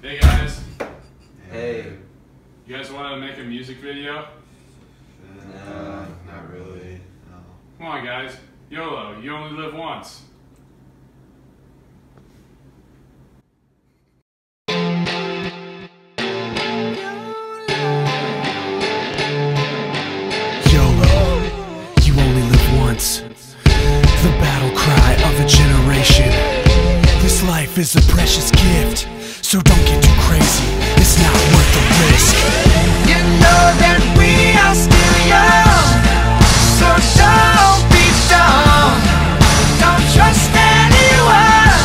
Hey guys, Hey. you guys want to make a music video? Uh, not really. No. Come on, guys. YOLO, you only live once. YOLO, you only live once. The battle cry of a generation. This life is a precious gift, so don't get too crazy. It's not worth the risk. You know that we are still young, so don't be dumb. Don't trust anyone,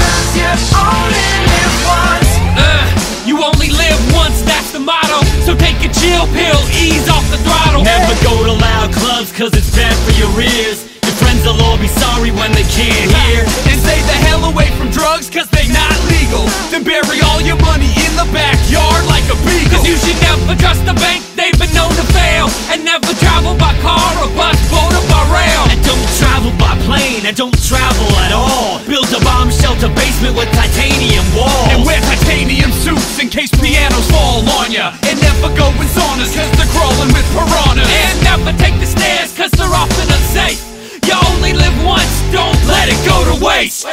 'cause you only live once. Uh, you only live once, that's the motto. So take a chill pill, ease off the throttle. Never go to loud clubs cause it's bad for your ears. Your friends will all be sorry when they can't hear. And stay the hell away from drugs cause they not legal. Then bury all your money in the backyard like a beagle. Cause you should never trust the bank, they've been known to fail. And never travel by car or bus, boat or by rail. And don't travel by plane, and don't travel at all. Build a bomb shelter basement with titanium walls. And wear titanium suits in case pianos fall on ya. And never go in saunas cause they're crawling with piranhas. And never take the stairs cause they're often unsafe. You only live once, don't let it go to waste.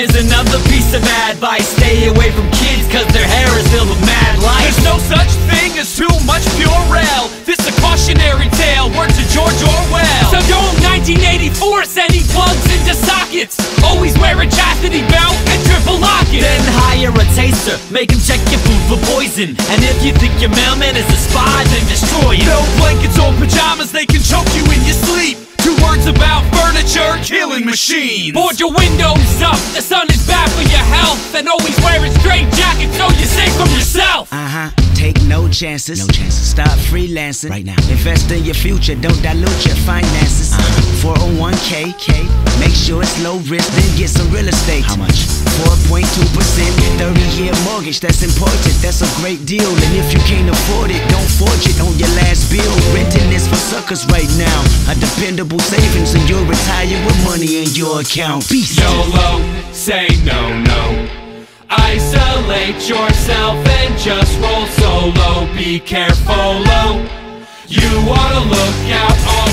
Here's another piece of advice. Stay away from kids cause their hair is filled with mad light. There's no such thing as too much Purell. This a cautionary tale, word to George Orwell. So don't 1984 sending plugs into sockets. Always wear a chastity belt and triple locket. Then hire a taster, make him check your food for poison. And if you think your mailman is a spy, then destroy him. No blankets or pajamas, they can choke you machines. Board your windows up, the sun is bad for your health. And always wear a straight jacket so you're safe from yourself. Uh huh. Take no chances. No chances. Stop freelancing right now. Invest in your future. Don't dilute your finances. Uh-huh. 401k. K. Make sure it's low risk. Then get some real estate. How much? 4.2 percent. 30 year mortgage. That's important. That's a great deal. And if you can't afford it, don't forge it on your last bill. Renting is for suckers right now. A dependable savings, your account. Peace. YOLO, say no, no. Isolate yourself and just roll solo. Be careful, low. You wanna look out,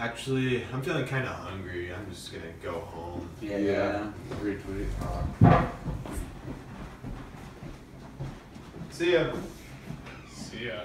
Actually, I'm feeling kind of hungry. I'm just gonna go home. Yeah. yeah. Retweet. See ya. See ya.